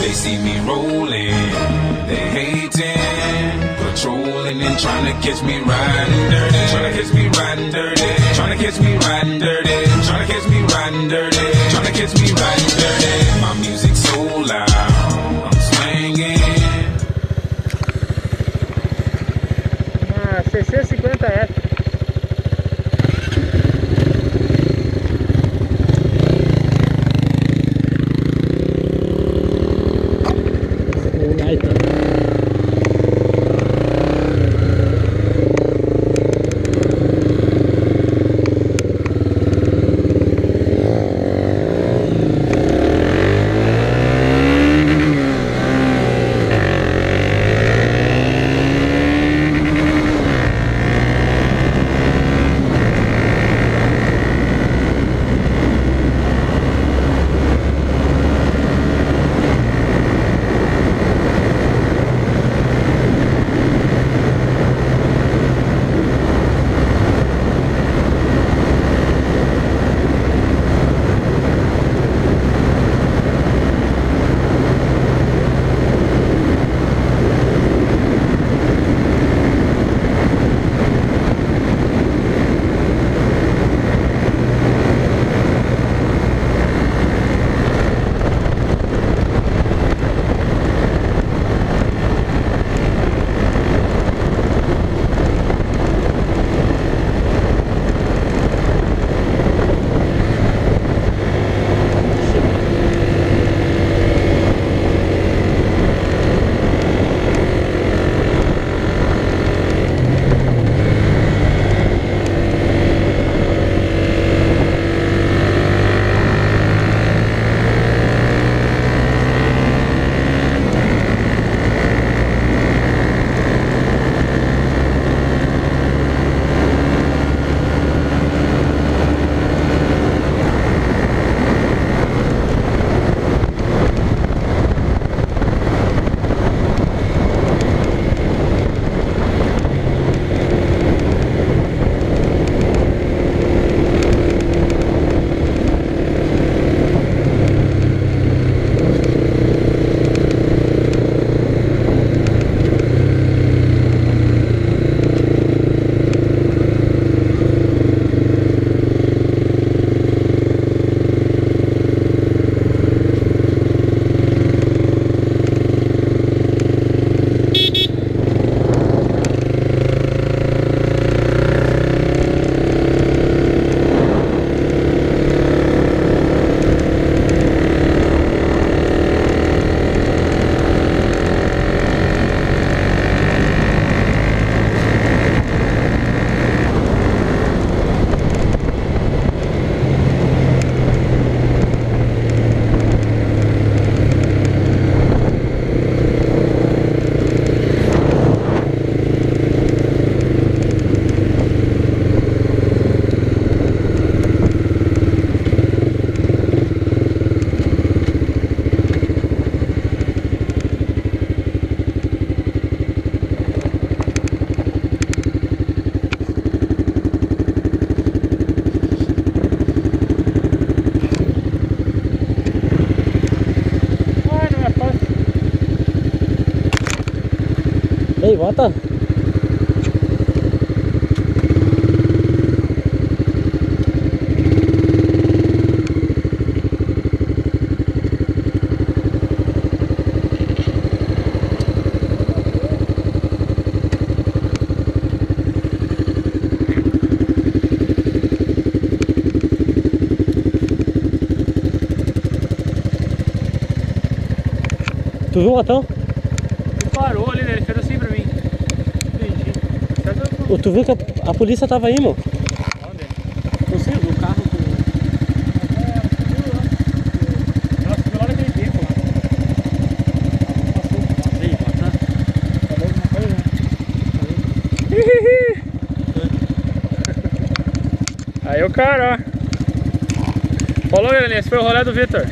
They see me rolling, they hating, patrolling and trying to catch me riding dirty, trying to catch me riding dirty, trying to catch me riding dirty, trying to catch me riding dirty, trying to catch me riding dirty. My music so loud, I'm swinging. Uma ah, 650F. Aí Ei, bota. O botão? Ô, Tu viu que a, a polícia tava aí, mano? Onde? Não sei, o carro com... Nossa, bota. Falou alguma coisa, né? Aí o cara, ó. Falou, galerinha. Esse foi o rolê do Vitor.